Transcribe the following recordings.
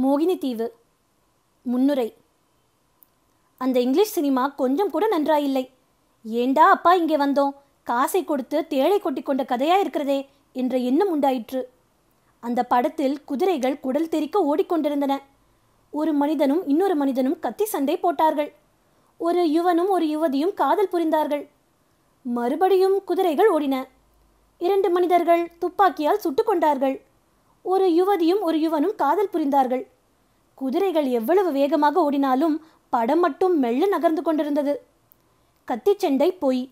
மோகினி தீவு முன்னுரை. அந்த இங்கிலீஷ் சினிமா கொஞ்சம் கூட நன்றாயில்லை. ஏண்டா அப்பா இங்கே வந்தோம்? காசை கொடுத்து தேளை கொட்டி கொண்ட கதையா இருக்கிறதே என்ற எண்ணம் உண்டாயிற்று. அந்த படத்தில் குதிரைகள் குடல் தெறிக்க ஓடிக்கொண்டிருந்தன. ஒரு மனிதனும் இன்னொரு மனிதனும் கத்தி சண்டை போட்டார்கள். ஒரு யுவனும் ஒரு யுவதியும் காதல் புரிந்தார்கள். மறுபடியும் குதிரைகள் ஓடின. இரண்டு மனிதர்கள் துப்பாக்கியால் சுட்டுக்கொண்டார்கள் கொண்டார்கள். ஒரு யுவதியும் ஒரு யுவனும் காதல் புரிந்தார்கள். குதிரைகள் எவ்வளவு வேகமாக ஓடினாலும் படம் மட்டும் மெல்ல நகர்ந்து கொண்டிருந்தது. கத்திச்சண்டை பொய்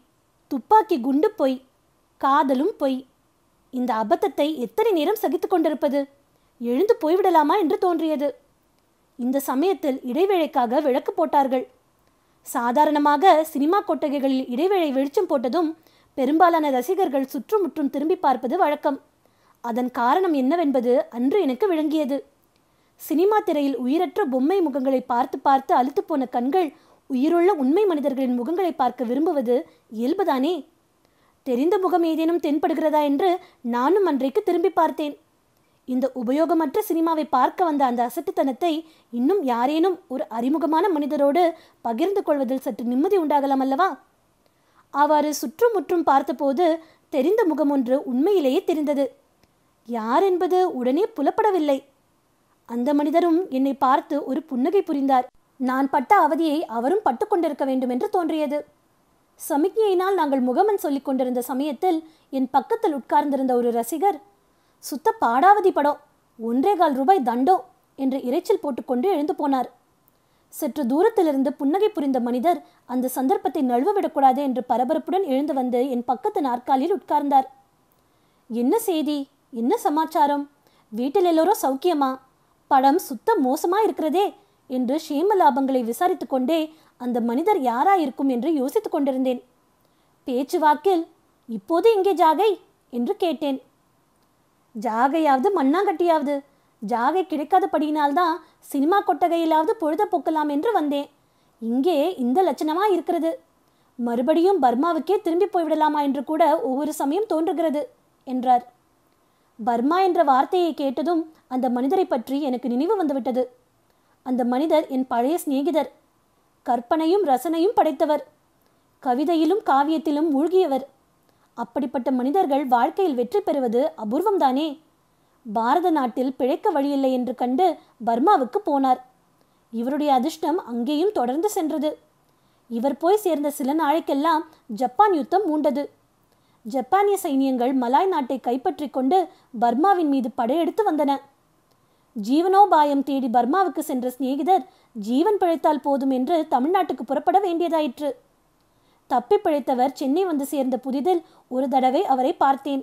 துப்பாக்கி குண்டு பொய் காதலும் பொய். இந்த அபத்தத்தை எத்தனை நேரம் சகித்து கொண்டிருப்பது? எழுந்து போய்விடலாமா என்று தோன்றியது. இந்த சமயத்தில் இடைவேளைக்காக விளக்கு போட்டார்கள். சாதாரணமாக சினிமா கொட்டகைகளில் இடைவேளை வெளிச்சம் போட்டதும் பெரும்பாலான ரசிகர்கள் சுற்றுமுற்றும் திரும்பி பார்ப்பது வழக்கம். அதன் காரணம் என்னவென்பது அன்று எனக்கு விளங்கியது. சினிமா திரையில் உயிரற்ற பொம்மை முகங்களை பார்த்து பார்த்து அழுத்து போன கண்கள் உயிருள்ள உண்மை மனிதர்களின் முகங்களை பார்க்க விரும்புவது இயல்புதானே? தெரிந்த முகம் ஏதேனும் தென்படுகிறதா என்று நானும் அன்றைக்கு திரும்பி பார்த்தேன். இந்த உபயோகமற்ற சினிமாவை பார்க்க வந்த அந்த அசட்டுத்தனத்தை இன்னும் யாரேனும் ஒரு அறிமுகமான மனிதரோடு பகிர்ந்து கொள்வதில் சற்று நிம்மதி உண்டாகலாம் அல்லவா? அவ்வாறு சுற்றுமுற்றும் பார்த்தபோது தெரிந்த முகம் ஒன்று உண்மையிலேயே தெரிந்தது. யார் என்பது உடனே புலப்படவில்லை. அந்த மனிதரும் என்னை பார்த்து ஒரு புன்னகை புரிந்தார். நான் பட்ட அவதியை அவரும் பட்டு கொண்டிருக்க வேண்டும் என்று தோன்றியது. சமிக்ஞையினால் நாங்கள் முகமன் சொல்லிக் கொண்டிருந்த சமயத்தில் என் பக்கத்தில் உட்கார்ந்திருந்த ஒரு ரசிகர் சுத்த பாடாவதி படம் ஒன்றே கால் ரூபாய் தண்டோ என்று இரைச்சல் போட்டுக்கொண்டு எழுந்து போனார். சற்று தூரத்திலிருந்து புன்னகை புரிந்த மனிதர் அந்த சந்தர்ப்பத்தை நழுவ விடக்கூடாது என்று பரபரப்புடன் எழுந்து வந்து என் பக்கத்து நாற்காலியில் உட்கார்ந்தார். என்ன செய்தி? என்ன சமாச்சாரம்? வீட்டில் எல்லோரும் சௌக்கியமா? படம் சுத்த மோசமா இருக்கிறதே என்று ஷேமலாபங்களை விசாரித்து கொண்டே அந்த மனிதர் யாரா இருக்கும் என்று யோசித்துக் கொண்டிருந்தேன். பேச்சுவாக்கில் இப்போது இங்கே ஜாகை? என்று கேட்டேன். ஜாகையாவது மண்ணாங்கட்டியாவது? ஜாகை கிடைக்காதபடியினால்தான் சினிமா கொட்டகையிலாவது பொழுத போக்கலாம் என்று வந்தேன். இங்கே இந்த லட்சணமா இருக்கிறது. மறுபடியும் பர்மாவுக்கே திரும்பி போய்விடலாமா என்று கூட ஒவ்வொரு சமயம் தோன்றுகிறது என்றார். பர்மா என்ற வார்த்தையை கேட்டதும் அந்த மனிதரை பற்றி எனக்கு நினைவு வந்துவிட்டது. அந்த மனிதர் என் பழைய சிநேகிதர். கற்பனையும் ரசனையும் படைத்தவர். கவிதையிலும் காவியத்திலும் மூழ்கியவர். அப்படிப்பட்ட மனிதர்கள் வாழ்க்கையில் வெற்றி பெறுவது அபூர்வம்தானே? பாரத நாட்டில் பிழைக்க வழியில்லை என்று கண்டு பர்மாவுக்கு போனார். இவருடைய அதிர்ஷ்டம் அங்கேயும் தொடர்ந்து சென்றது. இவர் போய் சேர்ந்த சில நாளைக்கெல்லாம் ஜப்பான் யுத்தம் மூண்டது. ஜப்பானிய சைனியங்கள் மலாய் நாட்டை கைப்பற்றி கொண்டு பர்மாவின் மீது படையெடுத்து வந்தன. ஜீவனோபாயம் தேடி பர்மாவுக்கு சென்ற சிநேகிதர் ஜீவன் பிழைத்தால் போதும் என்று தமிழ்நாட்டுக்கு புறப்பட வேண்டியதாயிற்று. தப்பி பிழைத்தவர் சென்னை வந்து சேர்ந்த புதிதில் ஒரு தடவை அவரை பார்த்தேன்.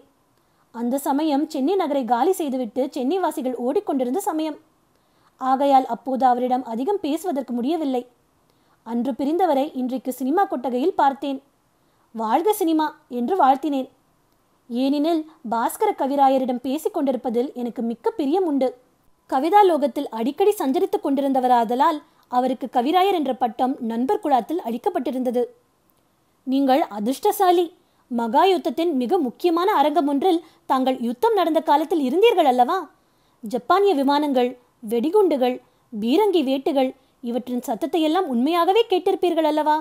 அந்த சமயம் சென்னை நகரை காலி செய்துவிட்டு சென்னை வாசிகள் ஓடிக்கொண்டிருந்த சமயம். ஆகையால் அப்போது அவரிடம் அதிகம் பேசுவதற்கு முடியவில்லை. அன்று பிரிந்தவரை இன்றைக்கு சினிமா கொட்டகையில் பார்த்தேன். வாழ்க சினிமா என்று வாழ்த்தினேன். ஏனெனில் பாஸ்கர கவிராயரிடம் பேசிக் கொண்டிருப்பதில் எனக்கு மிக்க பிரியம் உண்டு. கவிதா லோகத்தில் அடிக்கடி சஞ்சரித்துக் கொண்டிருந்தவராதலால் அவருக்கு கவிராயர் என்ற பட்டம் நண்பர் குழாத்தில் அளிக்கப்பட்டிருந்தது. நீங்கள் அதிர்ஷ்டசாலி மகா யுத்தத்தின் மிக முக்கியமான அரங்கம் ஒன்றில் தாங்கள் யுத்தம் நடந்த காலத்தில் இருந்தீர்கள் அல்லவா? ஜப்பானிய விமானங்கள் வெடிகுண்டுகள் பீரங்கி வேட்டுகள் இவற்றின் சத்தத்தையெல்லாம் உண்மையாகவே கேட்டிருப்பீர்கள் அல்லவா?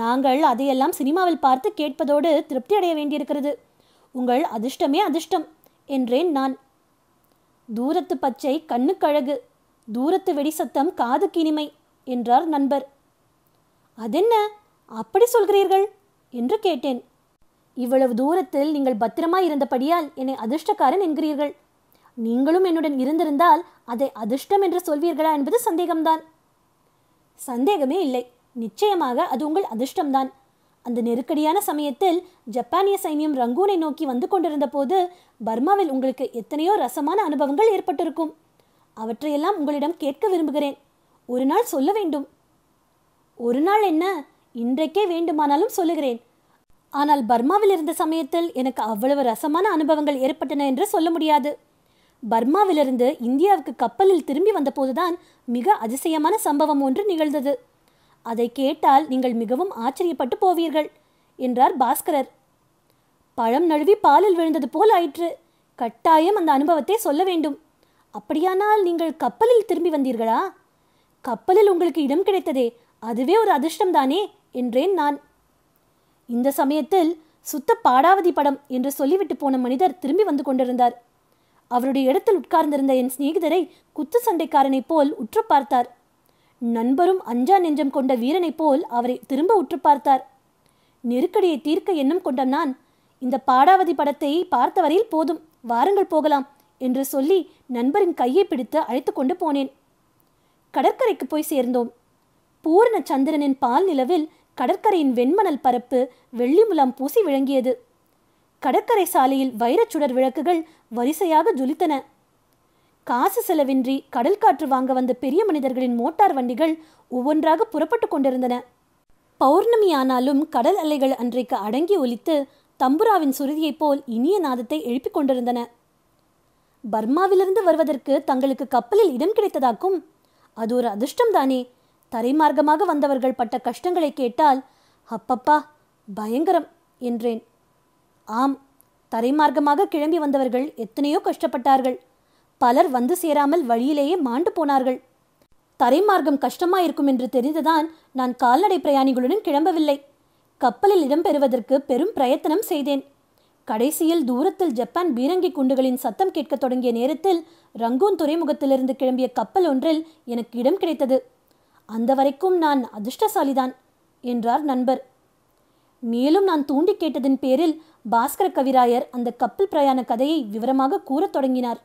நாங்கள் அதையெல்லாம் சினிமாவில் பார்த்து கேட்பதோடு திருப்தி அடைய வேண்டியிருக்கிறது. உங்கள் அதிர்ஷ்டமே அதிர்ஷ்டம் என்றேன் நான். தூரத்து பச்சை கண்ணுக்கழகு தூரத்து வெடி சத்தம் காதுக்கு இனிமை என்றார் நண்பர். அதென்ன? அப்படி சொல்கிறீர்கள்? என்று கேட்டேன். இவ்வளவு தூரத்தில் நீங்கள் பத்திரமாய் இருந்தபடியால் என்னை அதிர்ஷ்டக்காரன் என்கிறீர்கள். நீங்களும் என்னுடன் இருந்திருந்தால் அதை அதிர்ஷ்டம் என்று சொல்வீர்களா என்பது சந்தேகம்தான். சந்தேகமே இல்லை. நிச்சயமாக அது உங்கள் அதிர்ஷ்டம்தான். அந்த நெருக்கடியான சமயத்தில் ஜப்பானிய சைன்யம் ரங்கூனை நோக்கி வந்து கொண்டிருந்த போது பர்மாவில் உங்களுக்கு எத்தனையோ ரசமான அனுபவங்கள் ஏற்பட்டிருக்கும். அவற்றையெல்லாம் உங்களிடம் கேட்க விரும்புகிறேன். ஒரு நாள் சொல்ல வேண்டும். ஒரு நாள் என்ன? இன்றைக்கே வேண்டுமானாலும் சொல்லுகிறேன். ஆனால் பர்மாவில் இருந்த சமயத்தில் எனக்கு அவ்வளவு ரசமான அனுபவங்கள் ஏற்பட்டன என்று சொல்ல முடியாது. பர்மாவிலிருந்து இந்தியாவுக்கு கப்பலில் திரும்பி வந்தபோதுதான் மிக அதிசயமான சம்பவம் ஒன்று நிகழ்ந்தது. அதை கேட்டால் நீங்கள் மிகவும் ஆச்சரியப்பட்டு போவீர்கள் என்றார் பாஸ்கரர். பழம் நழுவி பாலில் விழுந்தது போல் ஆயிற்று. கட்டாயம் அந்த அனுபவத்தை சொல்ல வேண்டும். அப்படியானால் நீங்கள் கப்பலில் திரும்பி வந்தீர்களா? கப்பலில் உங்களுக்கு இடம் கிடைத்ததே அதுவே ஒரு அதிர்ஷ்டம்தானே என்றேன் நான். இந்த சமயத்தில் சுத்த பாடாவதி படம் என்று சொல்லிவிட்டு போன மனிதர் திரும்பி வந்து கொண்டிருந்தார். அவருடைய இடத்தில் உட்கார்ந்திருந்த என் சிநேகிதரை குத்து சண்டைக்காரனைப் போல் உற்று பார்த்தார். நண்பரும் அஞ்சா நெஞ்சம் கொண்ட வீரனைப் போல் அவரை திரும்ப உற்று பார்த்தார். நெருக்கடியை தீர்க்க எண்ணம் கொண்ட நான் இந்த பாடாவதி படத்தை பார்த்தவரையில் போதும் வாருங்கள் போகலாம் என்று சொல்லி நண்பரின் கையை பிடித்து அழைத்து கொண்டு போனேன். கடற்கரைக்கு போய் சேர்ந்தோம். பூரண சந்திரனின் பால் நிலவில் கடற்கரையின் வெண்மணல் பரப்பு வெள்ளி முலாம் பூசி விளங்கியது. கடற்கரை சாலையில் வைரச்சுடர் விளக்குகள் வரிசையாக ஜொலித்தன. காசு செலவின்றி கடல் காற்று வாங்க வந்த பெரிய மனிதர்களின் மோட்டார் வண்டிகள் ஒவ்வொன்றாக புறப்பட்டு கொண்டிருந்தன. பௌர்ணமி ஆனாலும் கடல் அலைகள் அன்றைக்கு அடங்கி ஒலித்து தம்புராவின் சுருதியைப் போல் இனிய நாதத்தை எழுப்பிக் கொண்டிருந்தன. பர்மாவிலிருந்து வருவதற்கு தங்களுக்கு கப்பலில் இடம் கிடைத்ததாக்கும் அது ஒரு அதிர்ஷ்டம்தானே. தரைமார்க்கமாக வந்தவர்கள் பட்ட கஷ்டங்களை கேட்டால் அப்பப்பா பயங்கரம் என்றேன். ஆம் தரைமார்க்கமாக கிளம்பி வந்தவர்கள் எத்தனையோ கஷ்டப்பட்டார்கள். பலர் வந்து சேராமல் வழியிலேயே மாண்டு போனார்கள். தரைமார்க்கம் கஷ்டமாயிருக்கும் என்று தெரிந்துதான் நான் கால்நடை பிரயாணிகளுடன் கிளம்பவில்லை. கப்பலில் இடம்பெறுவதற்கு பெரும் பிரயத்தனம் செய்தேன். கடைசியில் தூரத்தில் ஜப்பான் பீரங்கி குண்டுகளின் சத்தம் கேட்கத் தொடங்கிய நேரத்தில் ரங்கூன் துறைமுகத்திலிருந்து கிளம்பிய கப்பல் ஒன்றில் எனக்கு இடம் கிடைத்தது. அந்த வரைக்கும் நான் அதிர்ஷ்டசாலிதான் என்றார் நண்பர். மேலும் நான் தூண்டி கேட்டதின் பேரில் பாஸ்கர கவிராயர் அந்த கப்பல் பிரயாண கதையை விவரமாக கூறத் தொடங்கினார்.